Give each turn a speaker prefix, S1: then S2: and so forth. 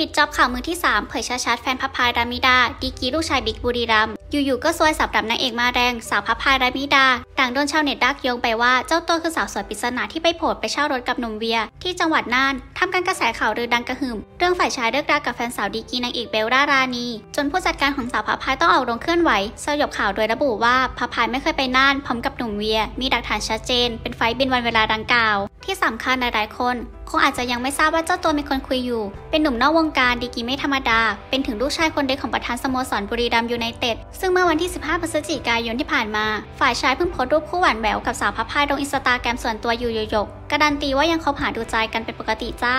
S1: ปิดจ็อบข่าวมือที่ 3 เผยชัดๆแฟนพับพายรามิดา ดีกีลูกชายบิ๊กบุรีรัมอยู่ๆก็ซวยสับดับนางเอกมาแรง สาวพับพายรามิดาต่างโดนชาวเน็ตดักโยงไปว่าเจ้าตัวคือสาวสวยปริศนาที่ไปโผล่ไปเช่ารถกับหนุ่มเวีย ที่จังหวัดน่านทำการกระแสข่าวลือดังกระหึ่มเรื่องฝ่ายชายเลิกรากับแฟนสาวดีกีนางเอกเบลล่ารานีจนผู้จัดการของสาวพับพายต้องออกโรงเคลื่อนไหวสยบข่าวโดยระบุว่าพับพายไม่เคยไปน่านพร้อมกับหนุ่มเวีย มีหลักฐานชัดเจน เป็นไฟบินวันเวลาดังกล่าว ที่สำคัญหลายๆคน คงอาจจะยังไม่ทราบว่าเจ้าตัวมีคนคุยอยู่ เป็นหนุ่มนอกวงการดีกีไม่ธรรมดา เป็นถึงลูกชายคนเด็กของประธานสโมสรบุรีรัมยูไนเต็ด ซึ่งเมื่อวันที่ 15 พฤศจิกายนที่ผ่านมา ฝ่ายชายเพิ่งโพสต์รูปคู่หวานแหววกับสาวพับพายลงอินสตาแกรมส่วนตัวอยู่ยยกๆการันตีว่ายังคบหาดูใจกันเป็นปกติจ้า